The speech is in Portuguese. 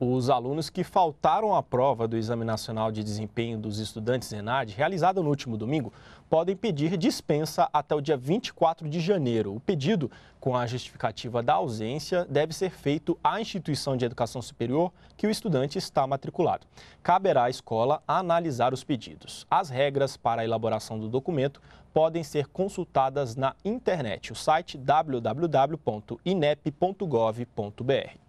Os alunos que faltaram à prova do Exame Nacional de Desempenho dos Estudantes ENAD, realizada no último domingo, podem pedir dispensa até o dia 24 de janeiro. O pedido, com a justificativa da ausência, deve ser feito à instituição de educação superior que o estudante está matriculado. Caberá à escola analisar os pedidos. As regras para a elaboração do documento podem ser consultadas na internet, o site www.inep.gov.br.